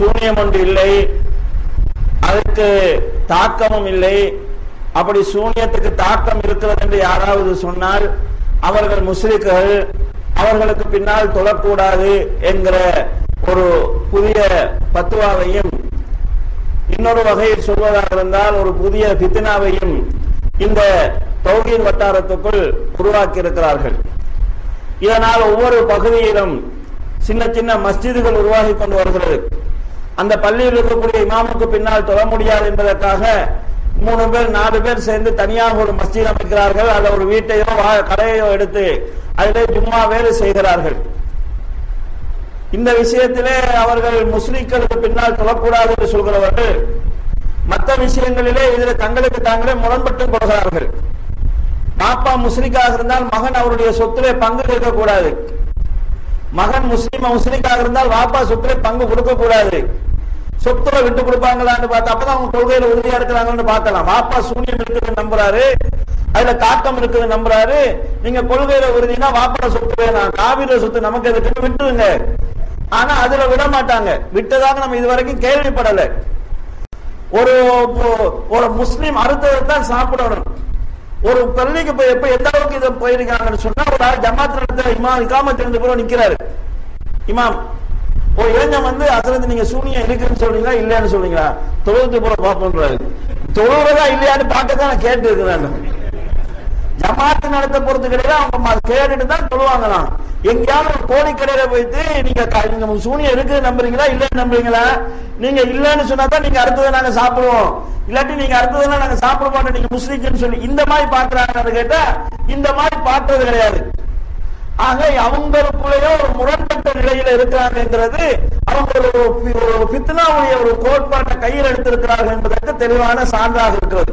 சூனியம் ஒன்று இல்லை. அதுக்கு தாக்கமும் இல்லை. அப்படி சூனியத்துக்கு தாக்கம் இருக்கிறது என்று யாராவது சொன்னால் அவர்கள் முஸ்லிக்குகள் அவர்களுக்கு பின்னால் தொழக்கூடாது என்கிற ஒரு புதிய பத்துவாவையும் இன்னொரு வகையில் சொல்வதாக இருந்தால் ஒரு புதிய பித்தினாவையும் இந்த தௌஹீத் வட்டாரத்துக்குள் உருவாக்கி இருக்கிறார்கள் இதனால் ஒவ்வொரு பகுதியிலும் சின்ன சின்ன மஸ்ஜிதுகள் உருவாகி கொண்டு வருகிறது. அந்த பள்ளியில் இருக்கக்கூடிய இமாமுக்கு பின்னால் தொழ முடியாது என்பதற்காக மூணு பேர் நாலு பேர் சேர்ந்து தனியாக ஒரு மஸ்ஜித் அமைக்கிறார்கள். அதை ஒரு வீட்டையோ வா- கடையோ எடுத்து அதிலே ஜும்மா வேறு செய்கிறார்கள். இந்த விஷயத்திலே அவர்கள் முஸ்லிம்களுக்கு பின்னால் தொழக்கூடாது என்று சொல்கிறவர்கள் மற்ற விஷயங்களிலே இதில் தங்களுக்கு தாங்களே முரண்பட்டு கொள்கிறார்கள் பாப்பா முஸ்லிக்காக இருந்தால் மகன் அவருடைய சொத்திலே பங்கு இருக்கக்கூடாது மகன் முஸ்லீம் முஸ்லீக்காக இருந்தால் வாப்பா சொத்துல பங்கு கொடுக்க கூடாது சொத்துல விட்டு கொடுப்பாங்களான்னு பார்த்தா அப்பதான் அவங்க கொள்கையில உறுதியா இருக்கிறாங்கன்னு பார்க்கலாம். வாப்பா சூனியம் இருக்குதுன்னு நம்புறாரு. அதுல தாக்கம் இருக்குது நம்புறாரு. நீங்க கொள்கையில உறுதினா வாப்பா சொத்து வேணாம். காவிர சொத்து நமக்கு எதுக்குன்னு விட்டுருங்க. ஆனா அதுல விட மாட்டாங்க. விட்டதாக நம்ம இது வரைக்கும் கேள்விப்படல. ஒரு ஒரு முஸ்லீம் அறுத்தவர் தான் சாப்பிடணும். ஒரு பள்ளிக்கு போய் எப்ப எந்த அளவுக்கு இதை போயிருக்காங்கன்னு சொன்னா ஒரு ஆள் ஜமாத் நடத்துற இமாம் இக்காம இருந்து கூட நிக்கிறாரு. இமாம் ஒரு இளைஞன் வந்து அசரத்து நீங்க சூனியம் இருக்குன்னு சொல்றீங்களா இல்லையான்னு சொல்றீங்களா? தொழுது போல பாப்போன்றாரு. தொழுறதா இல்லையான்னு பார்க்க தான் நான் கேட்டு இருக்கிறேன். ஜமாத்து நடத்த போறது கிடையாது அவங்க கேட்டுட்டு தான் தொழுவாங்களாம். எங்கேயாவது ஒரு கோழி கடையில போயிட்டு நீங்க நீங்க சூனியம் இருக்கு நம்புறீங்களா இல்லன்னு நம்புறீங்களா? நீங்க இல்லன்னு சொன்னா தான் நீங்க அடுத்ததை நாங்க சாப்பிடுவோம். இல்லாட்டி நீங்க அடுத்ததெல்லாம் நாங்க சாப்பிட மாட்டோம் நீங்க முஸ்லீம்னு சொல்லி. இந்த மாதிரி பாக்குறாங்கன்னு கேட்டா இந்த மாதிரி பார்த்தது கிடையாது. ஆக அவங்களுக்குள்ளேயே ஒரு முரண்பட்ட நிலையில இருக்கிறாங்கிறது அவங்க ஒரு ஒரு பித்னாவுடைய ஒரு கோட்பாட்டை கையில் எடுத்திருக்கிறார்கள் என்பதற்கு தெளிவான சான்றாக இருக்கிறது.